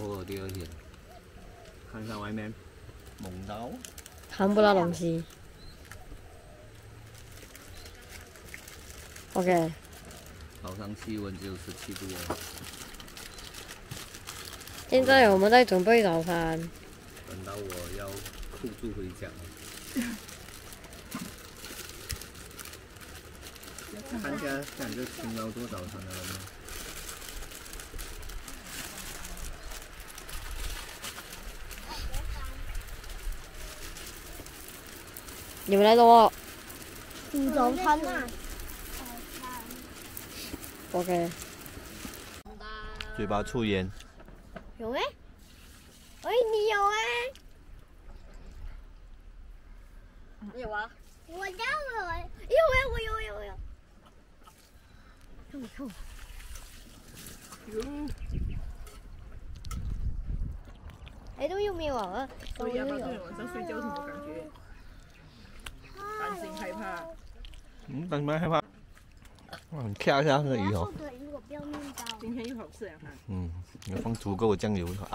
过好第二天，看一下外面。猛刀，看不到东西。OK。早上气温只有十七度哦。现在我们在准备早餐。等到我要扣住回家。看一下，感觉勤劳多早餐来了吗？你们来着我。你找他八。OK。嘴巴抽烟。有没？哎，你有哎。你有啊？我我有哎，有有有有有有。有。哎，都有没有啊？都有有。嗯，你们害怕？哇，你看一下那个鱼哦。今天又好吃呀嗯，要放足够的酱油师傅啊，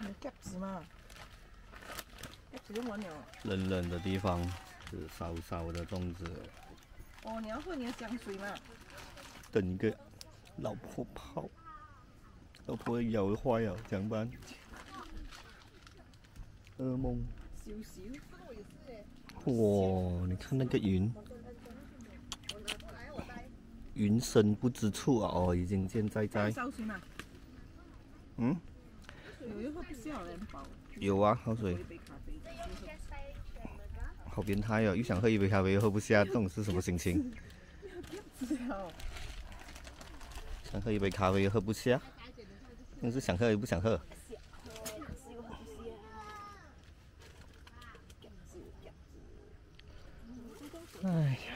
你夹子嘛？夹子都没有。冷冷的地方，是烧烧的粽子。哦，你要喝你的香水嘛？等一个老婆泡，老婆咬坏了，怎么办？噩梦。哇，你看那个云，云深不知处啊！哦，已经见在在。嗯？有啊，喝水。好变态哦！又想喝一杯咖啡，又喝不下，种是什么心情？想喝一杯咖啡，又喝不下。真是想喝又不想喝。哎呀，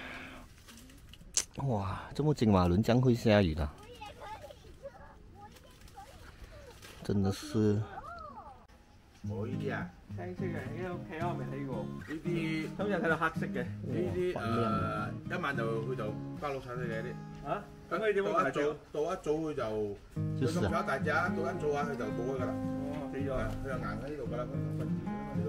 哇，这么近马伦将会下雨的，真的是。我呢啲啊，青色嘅喺屋企我未睇过。呢啲通常睇到黑色嘅。呢啲诶，一晚就佢就花落产嘅啲。啊？咁佢点样大只？到一早佢就，佢咁咗一大只，到一早啊佢就冇噶啦。哦，死咗啦，佢就硬喺呢度噶啦，分呢度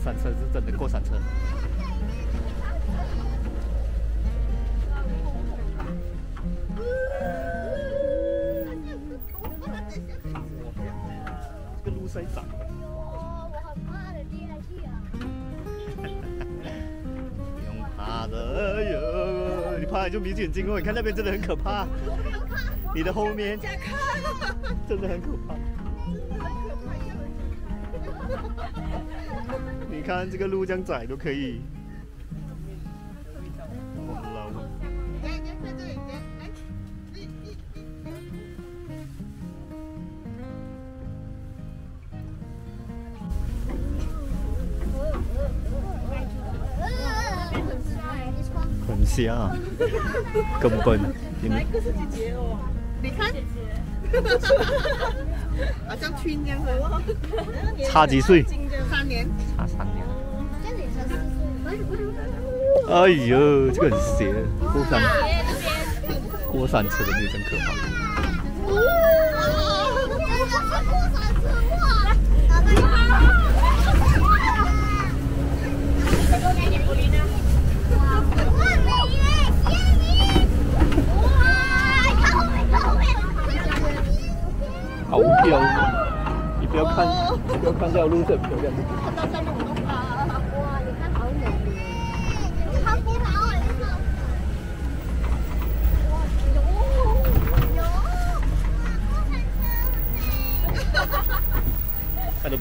山车是真的过山车。这个路太陡，我很怕的第电梯啊！不用怕的哎呦，你怕就闭着眼睛哦，你看那边真的很可怕。你的后面，真的很可怕。看这个庐江仔都可以。哇，老公。来来来，对你你你。很帅，很帅。啊！哈哈哈！够你看。哈哈好像晋江哦。差几岁？三年。差三年。哎呦，这个很斜，过山过山车的那真可怕。好漂亮，你不要看，不要看，这路很漂亮。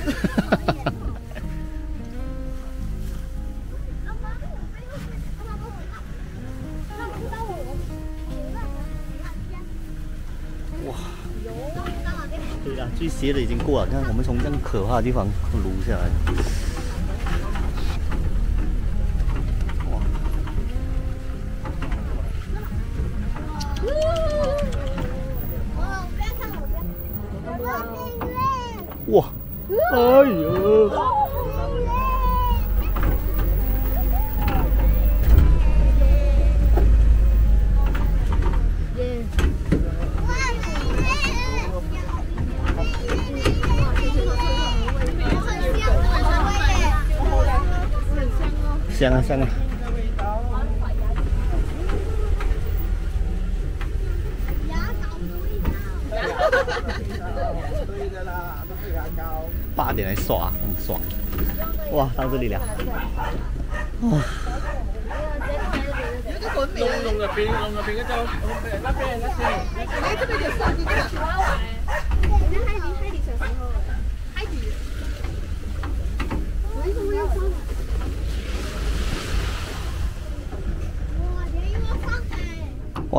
哇，对呀，最斜的已经过了，看我们从这样可怕的地方撸下来。八点来耍，很爽！哇，到这里了。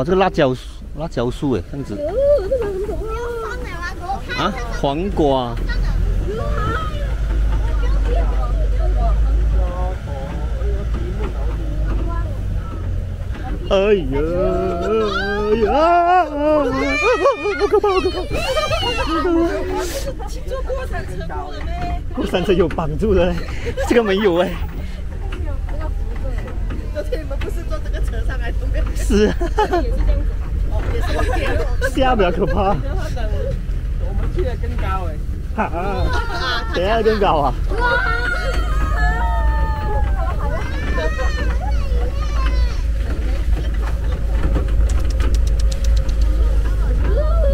哇，这个辣椒辣椒树哎，这样子。啊，黄瓜。哎呀！啊啊不可怕，不可怕。坐过山车到了呗。过山车有绑住的，这个没有哎。是，也是这样子，哦，也是下不了，可怕。我们去的更高哎，啊等下更高啊！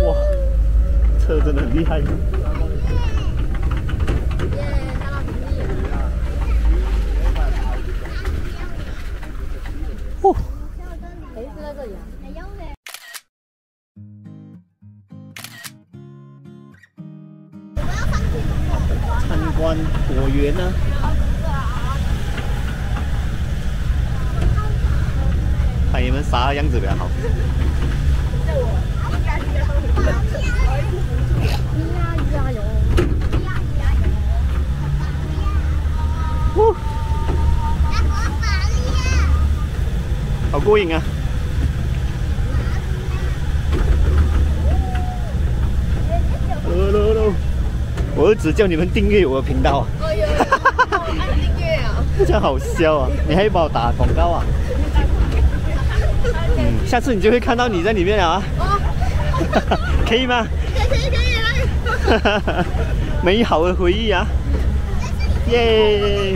哇！车真的很厉害。过瘾啊！咯咯咯！我是叫你们订阅我的频道啊！哈哈哈哈哈！订阅啊！这 好笑啊！你还帮我打广告啊？下次你就会看到你在里面了啊！可以吗？可以可以可以！哈哈哈哈哈！美好的回忆啊！耶！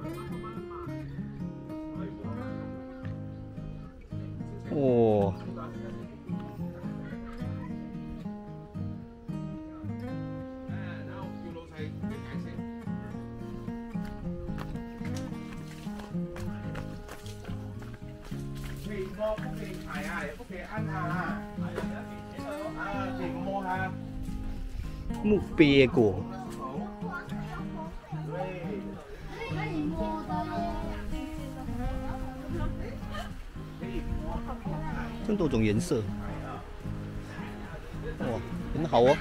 结果，这么多种颜色，哇，很好哦，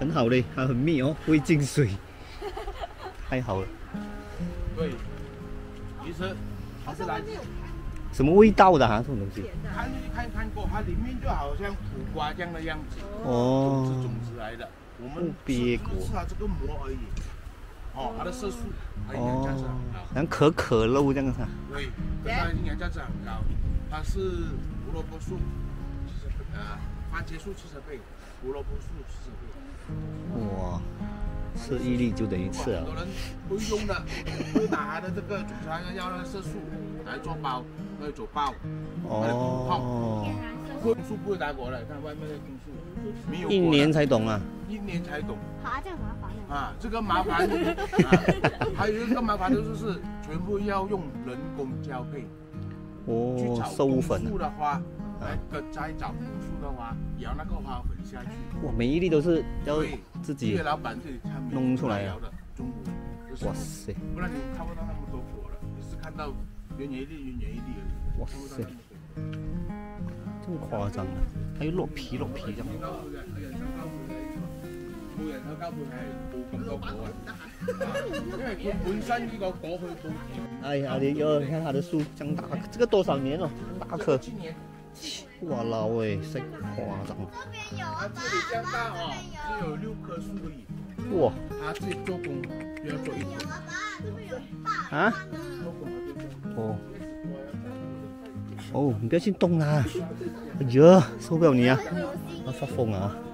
很好嘞，它很密哦，会进水，太好了。对，鱼吃，还是来什么味道的啊？这种东西？还没看看过，它里面就好像苦瓜这样的样子，哦，是种子来的。我们别国，是它这个膜而已，哦，它的色素，还有营养价值哦，像可可露这样子，对，它营养价值很高，它是胡萝卜素七十倍啊，番茄素七十倍，胡萝卜素七十倍。哇，吃一粒就等于吃了。很多人会用的，会拿它的这个主餐要那色素来做包，来做包，做泡。果树不会打果的，看外面的果树没有一年才懂啊！一年才懂。啊，这个麻烦啊，这个麻烦。还有一个麻烦就是，是全部要用人工交配。哦。收粉。树的花来摘摘枣树的花，摇那个花粉下去。哇，每一粒都是要自己。叶老板自己弄出来的。哇塞。不然你看不到那么多果了，你是看到一年一粒，一年一粒而已。哇塞。么夸张的，还有落皮落皮这样。哎呀，你要你看它的树长大，这个多少年了？大棵。哇老哎，太夸张这边有啊？这边有。这有六棵树而已。哇！他自己做工，这做一。有啊这边有爸。啊？哦。 어우, 뼈신 똥나. 여, 소변이야. 아싸, 뽕아.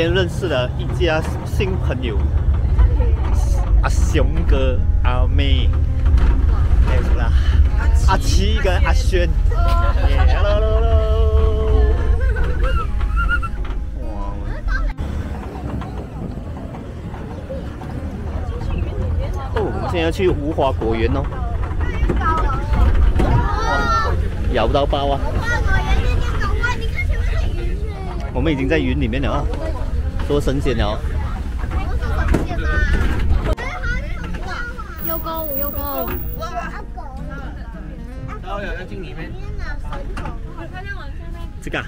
今天认识了一家新朋友，阿雄哥、阿妹，还有啦阿七跟阿轩。哦，我们现在要去无花果园哦。咬不到包啊！无花果园，你走啊！你看前面是云？我们已经在云里面了啊！多神仙哦！有狗，有这个。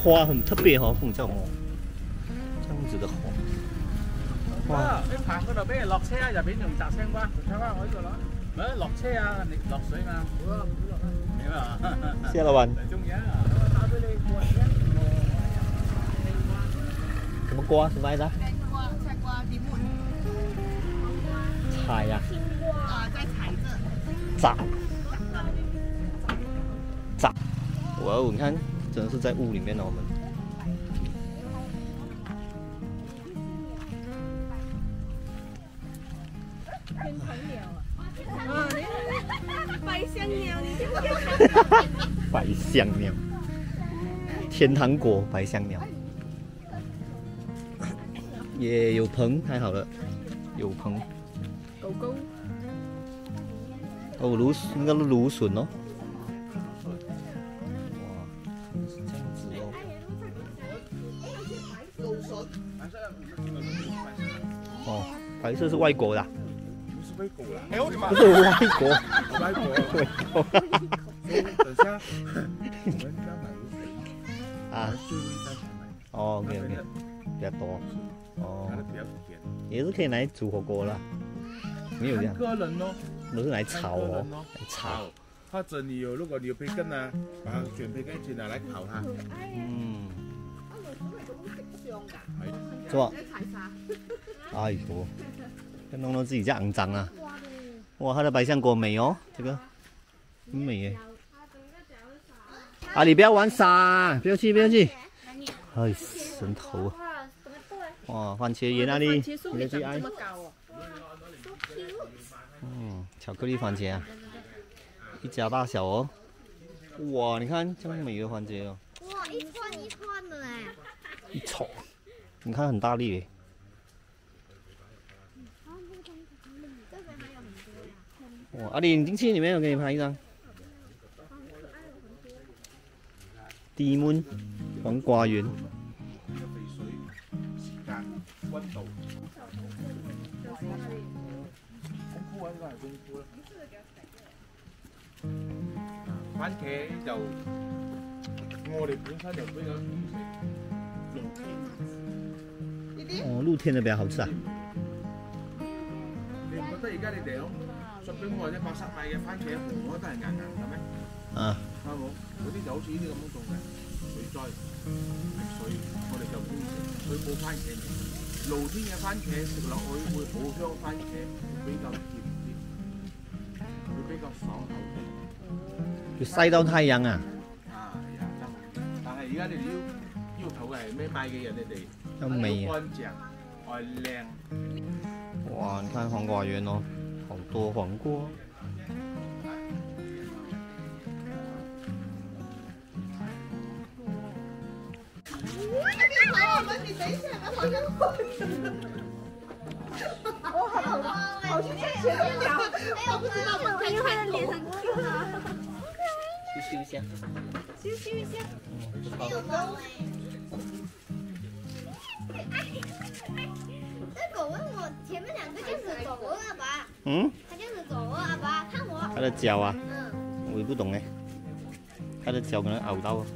花很特别哦，凤叫花，这样子的花。哇，你旁边那人落车，入边用摘青瓜，青瓜落车啊？你落水吗？没，落。谢老板。什么瓜？什么来着？啊？菜瓜、菜瓜、地瓜。采呀。啊，在采着。长。长。哇，哦，你看，真的是在雾里面呢，我们。百香鸟啊！啊，你你你，香鸟，你这个。哈哈百香鸟，天堂果，百香鸟。也有棚，太好了，有棚。狗狗。哦，芦那个芦笋哦。哇，这是青椒。哦，白色是外国的。不是外国。不是外国。外国。等一下。啊。哦，OK OK，比较多。哦，也是可以来煮火锅了，没有这样，都是来炒哦，炒。或者你有如果有培根啊，把卷皮根去拿来烤它。嗯。哎，做。哎呦，弄到自己家肮脏啊！哇，它的百香果美哦，这个很美耶。啊，你不要玩傻，不要去，不要去。哎，神头啊！哇，番茄园那里，你怎么搞嗯，巧克力番茄，啊，一家大小哦。哇，你看这么美的番茄哦。哇，一串一串的嘞。一瞅，你看很大力嘞。哇，阿弟，你进去里面，我给你拍一张。第一门黄瓜园。温度。係好種茄就我哋本身就比較重食露天。哦，露天的比較好吃啊？你唔覺得而家你哋有十邊個或者百十米嘅番茄紅都係硬硬嘅咩？啊，係冇，嗰啲就好似呢啲咁樣種嘅水災、水，我哋就唔重視，佢冇番茄。味。露天嘅番茄食落去會好香，番茄會比較甜啲，會比較爽口啲。佢曬到太陽啊！啊呀，真好！但係而家你要要求係咩買嘅人你哋？要乾淨，要靚。哇！你看黃瓜園哦，好多黃瓜。休息一下，休息一下。好。这狗问我前面两个就是走啊吧？嗯。他就是走啊吧，看我。他的脚啊？嗯。我也不懂哎，它的脚可能拗到了，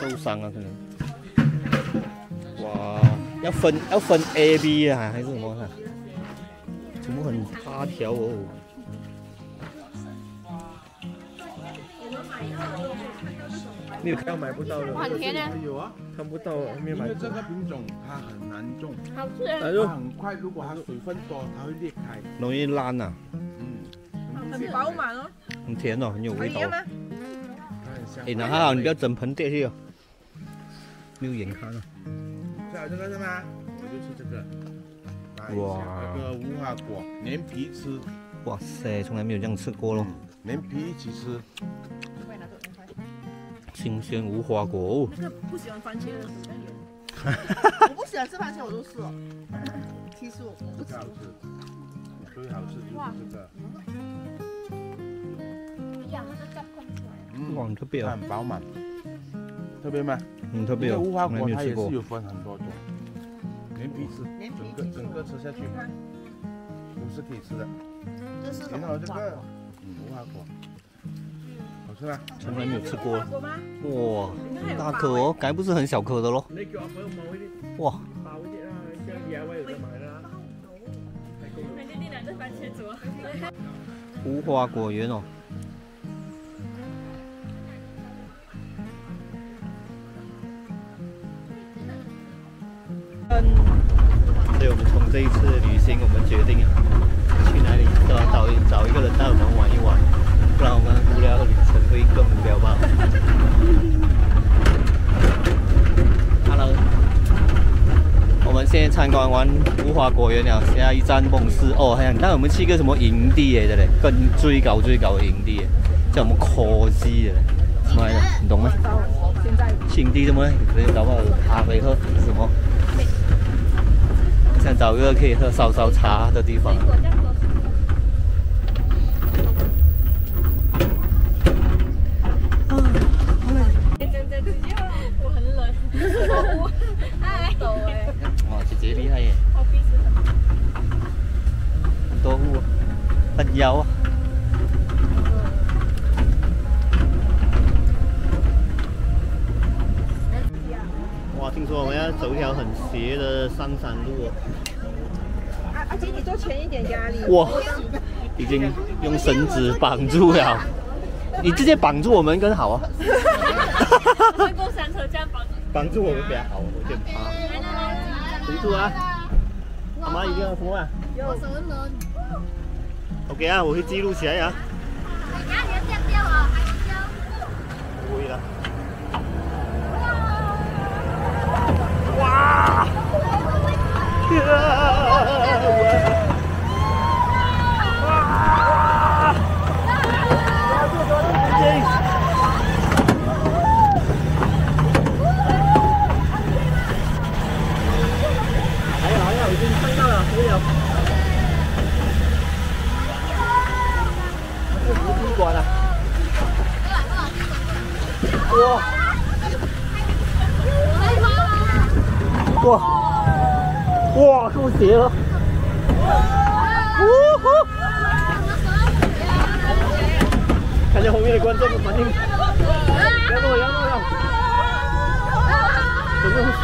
受伤了可能。哇，要分要分 A B 啊还是什么？很塌条哦，看到买不到甜还有啊，看不到啊，后面买。因为这个品种它很难种，好吃，但是很快，如果它水分多，它会裂开，容易烂啊。嗯，很饱满哦，很甜哦，很有味道。可哎，拿好，你不要整盆掉去哦，没有眼看啊。是啊，这个是吗？哇，那个无花果连皮吃，哇塞，从来没有这样吃过喽。连皮一起吃，新鲜无花果。那个不喜欢番茄的人。我不喜欢吃番茄，我都是，其实我不吃。特最好吃，就是这个。嗯，特别很饱满，特别满。嗯，特别有。这个无花果它也是有分很多种。连皮吃，整个整个吃下去，都是可以吃的。尝尝这个无花果，好吃吧？从来没有吃过。哇，大颗哦，该不是很小颗的喽？哇！无花果园哦。所以我们从这一次旅行，我们决定啊，去哪里找找找一个人带我们玩一玩，不然我们无聊的旅程会更无聊吧。Hello，我们现在参观完无花果园了，下一站蹦是哦，还想带我们去个什么营地的嘞，跟最高最高的营地，叫什么科技的嘞，什么来着？你懂吗？营地什么？对，找不到咖啡喝，什么？想找个可以喝烧烧茶的地方。嗯，好冷。我很冷。哇，姐姐厉害耶！多啊！很啊。一条很斜的上山路哦。阿阿姐，你坐前一点，压力。哇，已经用绳子绑住了。你直接绑住我们更好啊。哈过山车这样绑。绑住我们比较好，有点怕。来来来，停住啊！妈妈一定要扶啊！右手轮。OK 啊，我会记录起来啊。哎啊！哇！哇！哇，好险了？呜呼！看见后面观众的反应，杨诺，杨诺呢？怎么回事？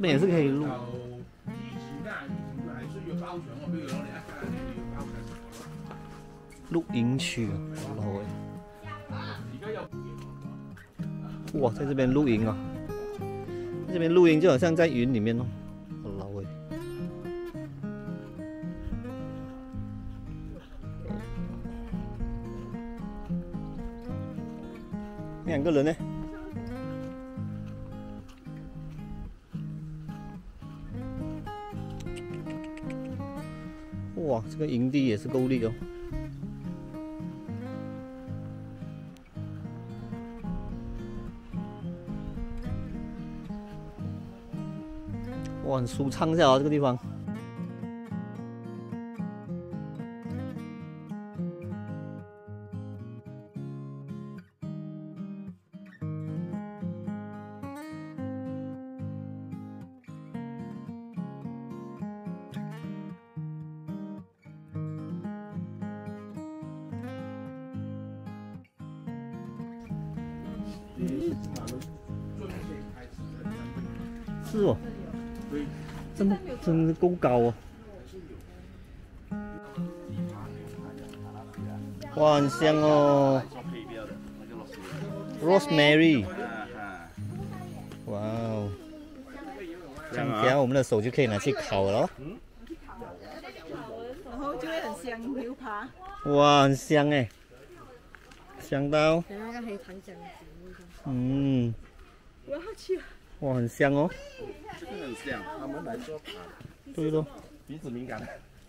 边也是可以录。录营区，哇，在这边露营啊！这边露营就好像在云里面哦，老魏。两个人呢？这个营地也是够绿哦。哇，很舒畅一下啊，这个地方。cung cầu Wow, anh xem ờ, Rosemary Wow Chẳng kéo, chúng ta sổ chứ kê là chỉ khẩu đó Wow, xem này Xem đâu Ừm Wow, anh xem oh 对喽，鼻子敏感。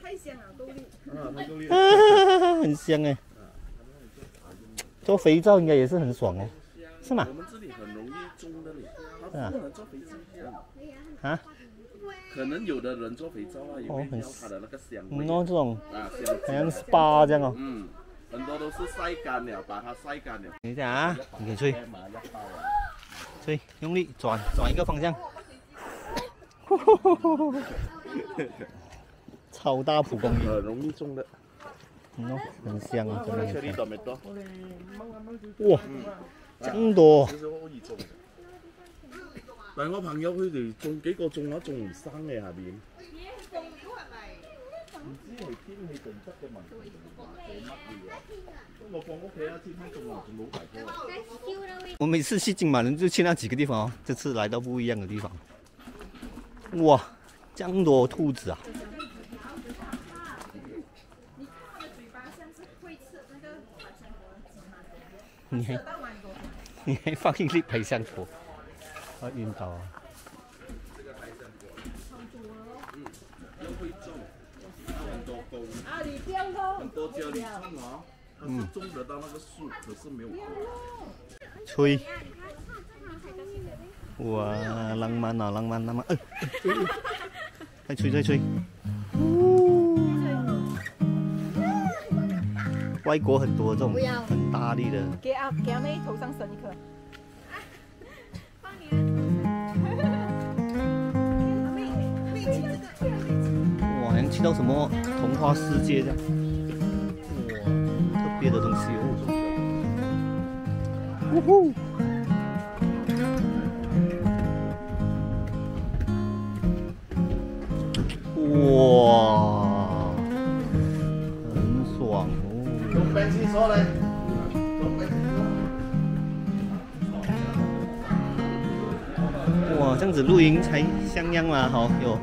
太香了，都绿。啊，很香哎。做肥皂应该也是很爽哦，是吗？我们这里很容易棕的嘞，他不能做肥皂。啊？可能有的人做肥皂啊，有的人他的那个香，嗯喏，这种好像 SPA 这样哦。嗯，很多都是晒干了，把它晒干了。等一下啊，你吹，吹，用力转，转一个方向。超大蒲公英，容易种的，哇，么多！但我朋友，佢哋种几个种啊，种唔生嘅下边。我每次去金马人就去那几个地方哦，这次来到不一样的地方，哇！这么多兔子啊！你还你还放现这白相图？我晕倒啊！嗯。吹！哇，浪漫啊，浪漫哪嘛，再吹吹吹！外国很多这种，很大力的。给阿妹头上生一颗。哇，能像去到什么童话世界这样。哇，特别的东西哦。呜呼！样子录音才像样嘛，好有。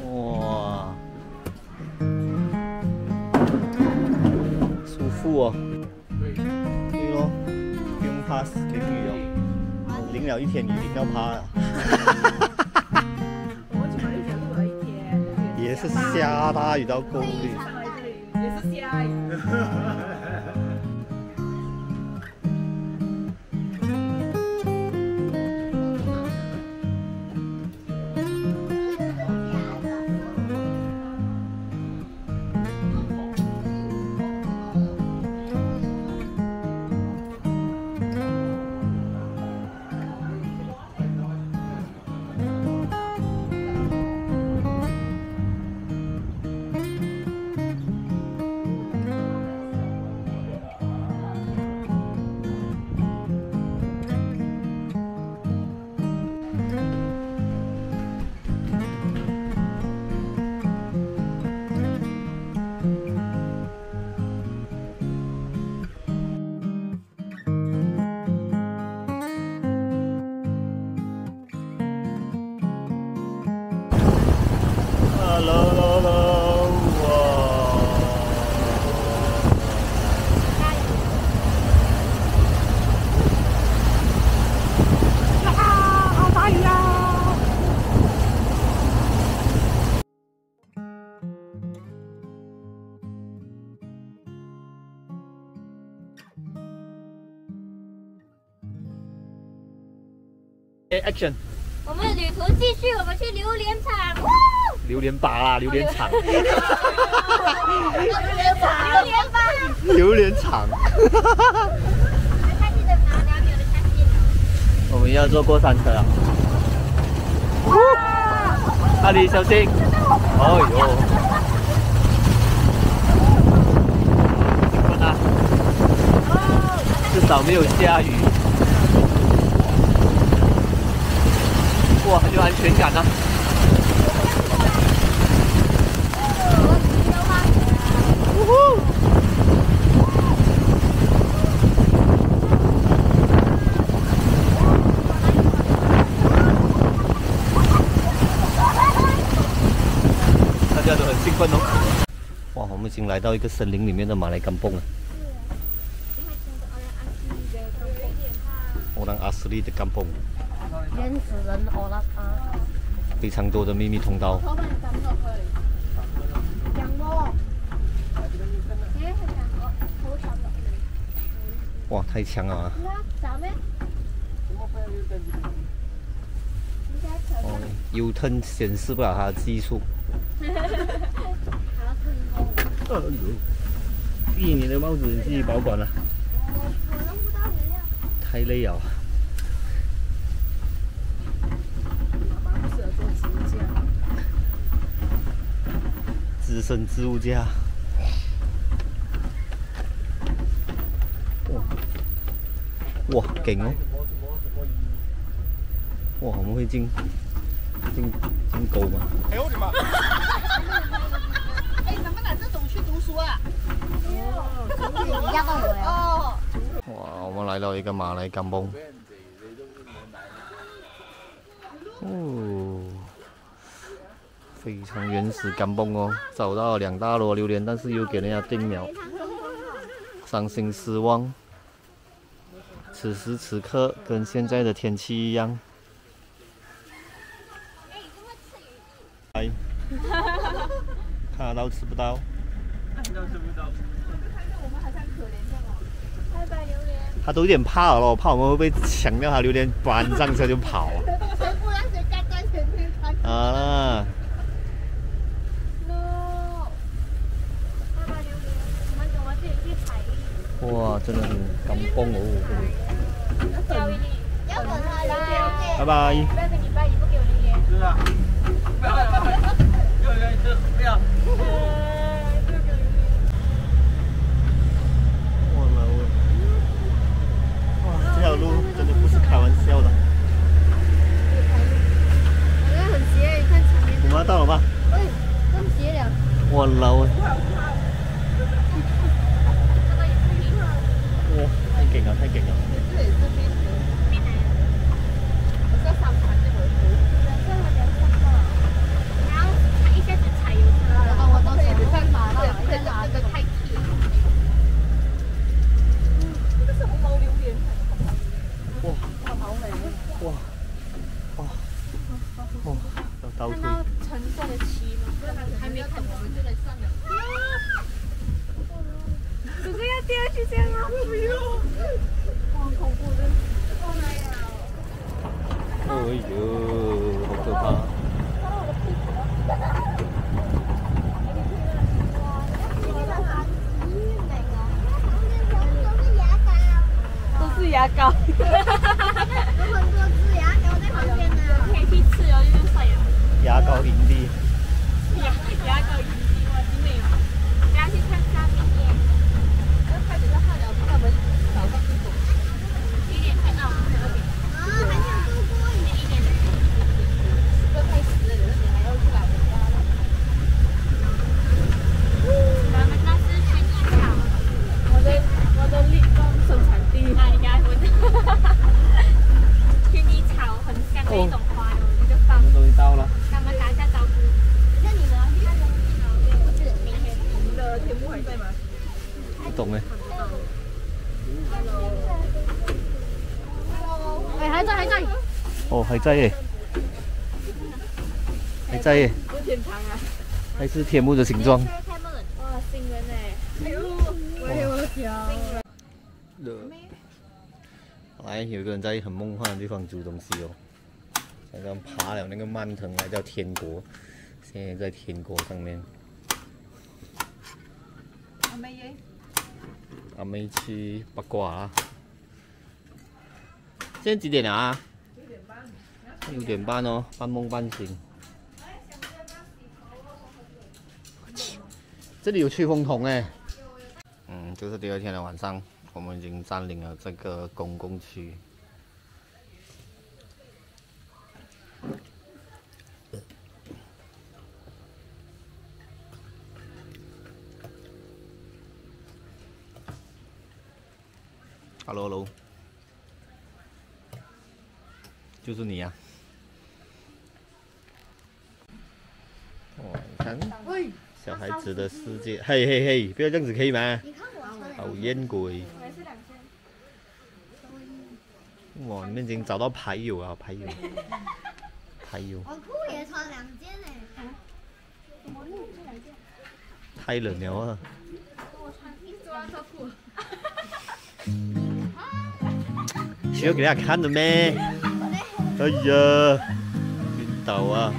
哇，舒服哦，对喽，不用怕淋雨哦。我淋了一天雨，淋到怕啊！也是下大雨到公里。Action！我们的旅途继续，我们去榴莲场。榴莲吧，榴莲场。榴莲场，榴莲吧。榴莲场。我们要坐过山车了。阿里小心！哎呦！至少没有下雨。哇，很有安全感呢！大家都很兴奋哦！哇，我们已经来到一个森林里面的马来甘蹦了。我让阿斯利的甘泵。原始人奥拉克，非常多的秘密通道。哇，太强了！啊！看，咱们。哦，U 盾显示不了它的技术。哈哈哈！哈，哎呦，你的帽子你自己保管了。太累了。资深植物家，哇，哇，进哦，哇，我们会进，进进沟吗？哎呦我的妈！哎，怎么不这种去读书啊？吓哇，我们来到一个马来甘崩。哦。非常原始干蹦哦，找到两大箩榴莲，但是又给人家定苗，伤心失望。此时此刻跟现在的天气一样。来，看得到吃不到，他都有点怕了，怕我们会被抢掉他榴莲，搬上车就跑。啊。哇，真的很感猛哦！拜拜。拜拜。走，来，走，走。哇，这条路真的不是开玩笑的。感觉们到了吗？喂，我楼。勁啊！太勁啊！哎呦，好可怕！都是牙膏，牙膏，哈哈有好多支牙牙膏硬的，牙膏硬的，你没有？牙齿太干要开始要喝点芝麻粉，早上吃一点太干。还在耶，还在耶，还是天幕的形状。哇，新人呢！哎呦，我的天！热，哎，有个人在很梦幻的地方租东西哦。刚刚爬了那个蔓藤来到天国，现在在天国上面。阿妹耶，阿妹去八卦啦。现在几点了啊？六点半哦，半梦半醒。这里有吹风筒哎。嗯，就是第二天的晚上，我们已经占领了这个公共区。哈喽哈喽，就是你呀。小孩子的世界，嘿嘿嘿，不要这样子可以吗？讨厌鬼！哇，你们已经找到牌友啊，牌友，牌友。我裤也穿两件呢。太冷了啊！我穿 T 恤啊，裤。需要给大家看的没？哎呀，晕倒啊！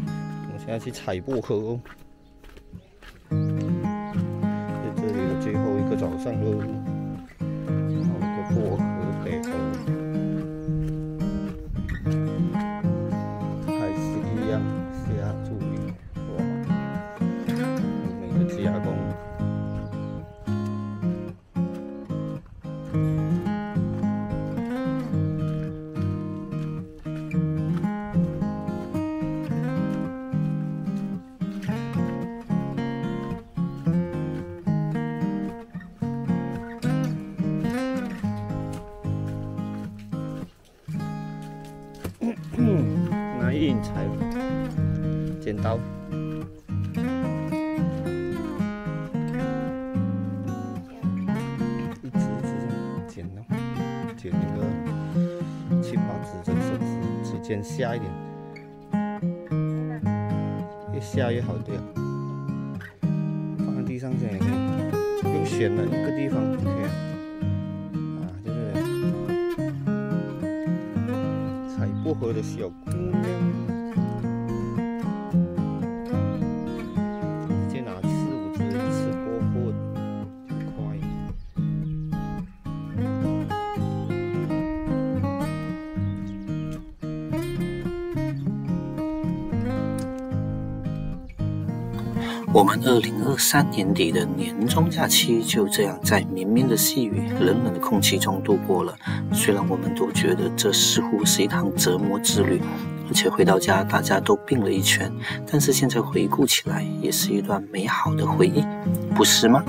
我现在去采薄荷。哦。上路，好恐怖。下一点，越下越好钓。放在地上这里，用选了一个地方选，啊，就是采薄荷的小姑娘。我们二零二三年底的年终假期就这样在绵绵的细雨、冷冷的空气中度过了。虽然我们都觉得这似乎是一趟折磨之旅，而且回到家大家都病了一圈，但是现在回顾起来，也是一段美好的回忆，不是吗？